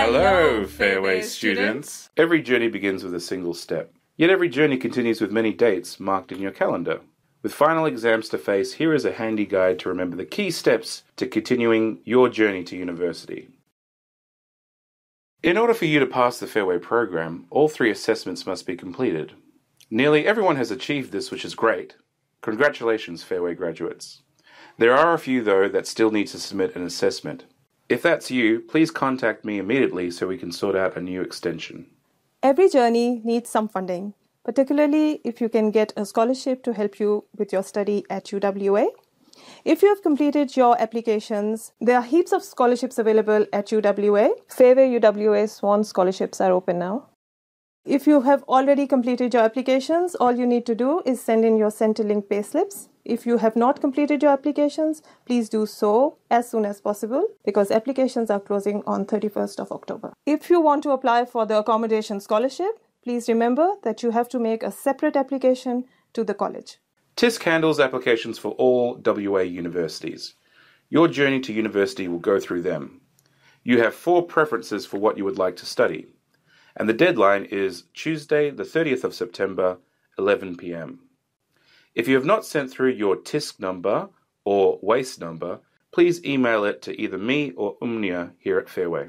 Hello, Fairway students. Every journey begins with a single step. Yet every journey continues with many dates marked in your calendar. With final exams to face, here is a handy guide to remember the key steps to continuing your journey to university. In order for you to pass the Fairway program, all three assessments must be completed. Nearly everyone has achieved this, which is great. Congratulations, Fairway graduates. There are a few, though, that still need to submit an assessment. If that's you, please contact me immediately so we can sort out a new extension. Every journey needs some funding, particularly if you can get a scholarship to help you with your study at UWA. If you have completed your applications, there are heaps of scholarships available at UWA. Fairway UWA Swan scholarships are open now. If you have already completed your applications, all you need to do is send in your Centrelink payslips. If you have not completed your applications, please do so as soon as possible because applications are closing on 31st of October. If you want to apply for the accommodation scholarship, please remember that you have to make a separate application to the college. TISC handles applications for all WA universities. Your journey to university will go through them. You have four preferences for what you would like to study and the deadline is Tuesday, the 30th of September, 11 pm. If you have not sent through your TISC number or WACE number, please email it to either me or Umnia here at Fairway.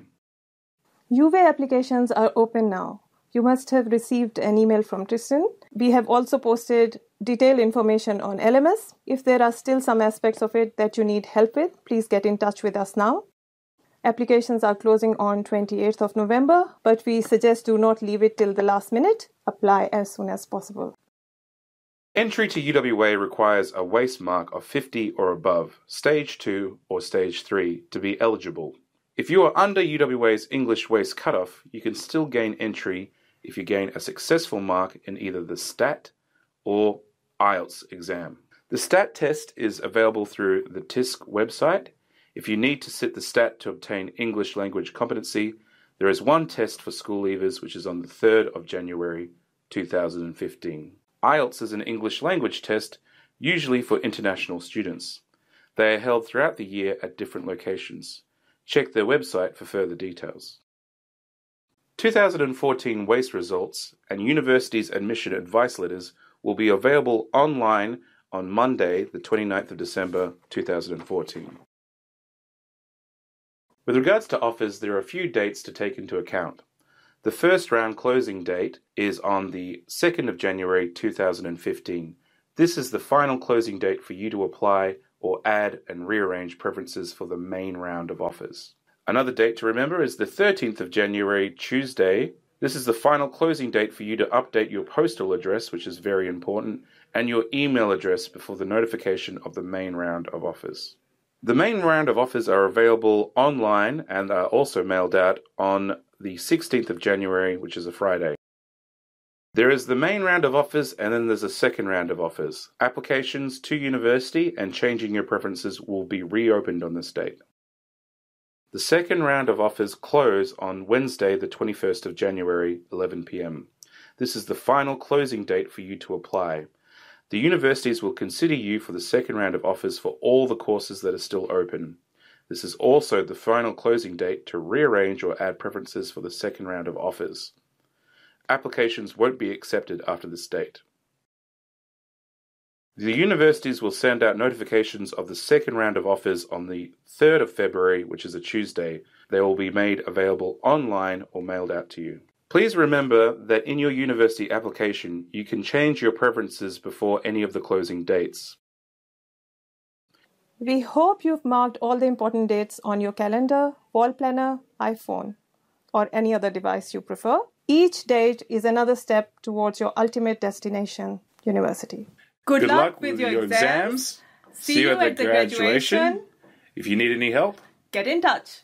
UWA applications are open now. You must have received an email from Tristan. We have also posted detailed information on LMS. If there are still some aspects of it that you need help with, please get in touch with us now. Applications are closing on 28th of November, but we suggest do not leave it till the last minute. Apply as soon as possible. Entry to UWA requires a WACE mark of 50 or above, stage 2 or stage 3, to be eligible. If you are under UWA's English WACE cutoff, you can still gain entry if you gain a successful mark in either the STAT or IELTS exam. The STAT test is available through the TISC website if you need to sit the STAT to obtain English language competency, there is one test for school leavers which is on the 3rd of January 2015. IELTS is an English language test, usually for international students. They are held throughout the year at different locations. Check their website for further details. 2014 WACE results and universities admission advice letters will be available online on Monday, the 29th of December 2014. With regards to offers, there are a few dates to take into account. The first round closing date is on the 2nd of January 2015. This is the final closing date for you to apply or add and rearrange preferences for the main round of offers. Another date to remember is the 13th of January, Tuesday. This is the final closing date for you to update your postal address, which is very important, and your email address before the notification of the main round of offers. The main round of offers are available online and are also mailed out on the 16th of January, which is a Friday. There is the main round of offers and then there's a second round of offers. Applications to university and changing your preferences will be reopened on this date. The second round of offers close on Wednesday, the 21st of January, 11 pm. This is the final closing date for you to apply. The universities will consider you for the second round of offers for all the courses that are still open. This is also the final closing date to rearrange or add preferences for the second round of offers. Applications won't be accepted after this date. The universities will send out notifications of the second round of offers on the 3rd of February, which is a Tuesday. They will be made available online or mailed out to you. Please remember that in your university application, you can change your preferences before any of the closing dates. We hope you've marked all the important dates on your calendar, wall planner, iPhone, or any other device you prefer. Each date is another step towards your ultimate destination, university. Good, Good luck, luck, with, with your, your exams. exams. See, See, you at, at the graduation. graduation. If you need any help, get in touch.